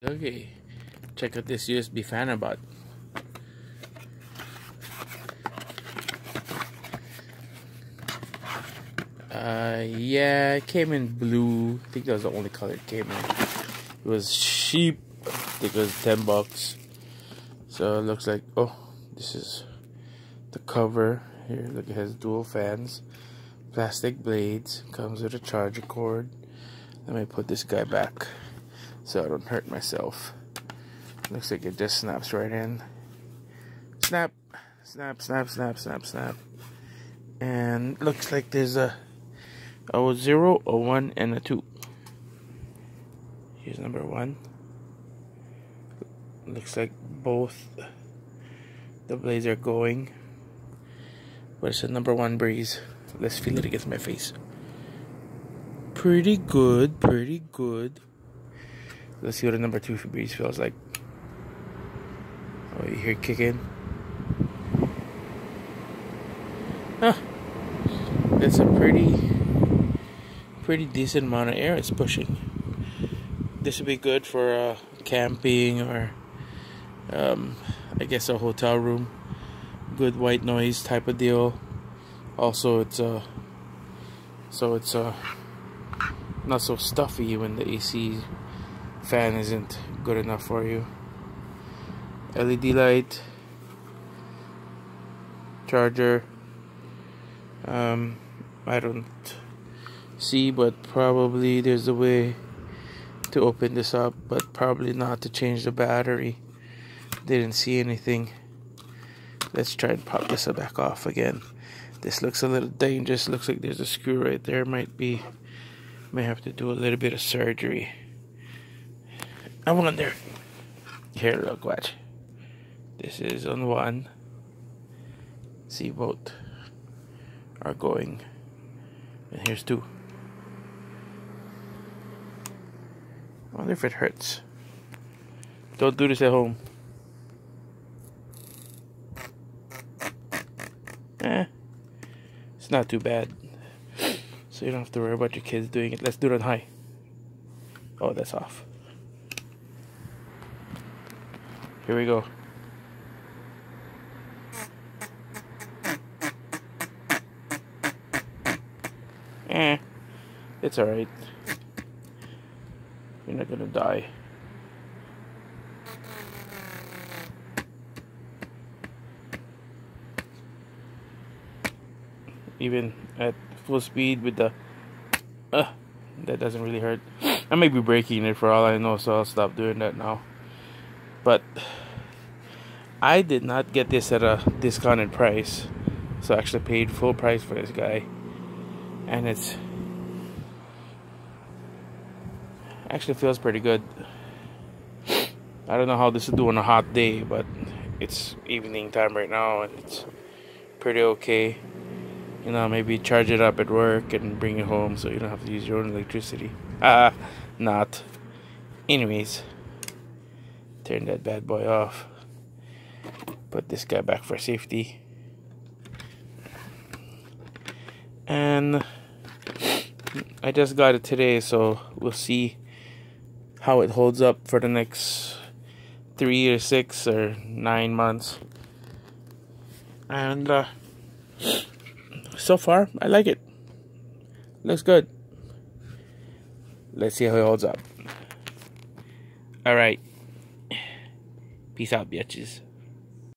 Okay, check out this USB fan I bought. Uh, yeah, it came in blue. I think that was the only color it came in. It was cheap. I think it was 10 bucks. So it looks like, oh, this is the cover. Here, look, it has dual fans, plastic blades, comes with a charger cord. Let me put this guy back so I don't hurt myself. Looks like it just snaps right in. Snap, snap, snap, snap, snap, snap. And looks like there's a a zero, a one, and a two. Here's number one. Looks like both the blades are going. But it's a number one breeze. Let's feel it against my face. Pretty good, pretty good. Let's see what a number two breeze feels like. Oh, you hear kicking? Huh. It's a pretty pretty decent amount of air it's pushing. This would be good for uh, camping or um, I guess a hotel room. Good white noise type of deal. Also, it's uh, so it's uh, not so stuffy when the AC fan isn't good enough for you. LED light, charger. Um, I don't see but probably there's a way to open this up but probably not to change the battery. Didn't see anything. Let's try and pop this back off again. This looks a little dangerous. Looks like there's a screw right there. Might be may have to do a little bit of surgery I wonder here look watch this is on one see both are going and here's two I wonder if it hurts. Don't do this at home. Eh, it's not too bad. So you don't have to worry about your kids doing it. Let's do it on high. Oh, that's off. Here we go. Eh, it's alright. You're not gonna die. Even at full speed with the uh, that doesn't really hurt. I may be breaking it for all I know, so I'll stop doing that now. But I did not get this at a discounted price. So I actually paid full price for this guy. And it's actually feels pretty good. I don't know how this will do on a hot day, but it's evening time right now and it's pretty okay. You know, maybe charge it up at work and bring it home so you don't have to use your own electricity. Ah, not. Anyways, turn that bad boy off. Put this guy back for safety. And I just got it today, so we'll see how it holds up for the next three or six or nine months. And uh, so far, I like it. Looks good. Let's see how it holds up. Alright. Peace out, bitches.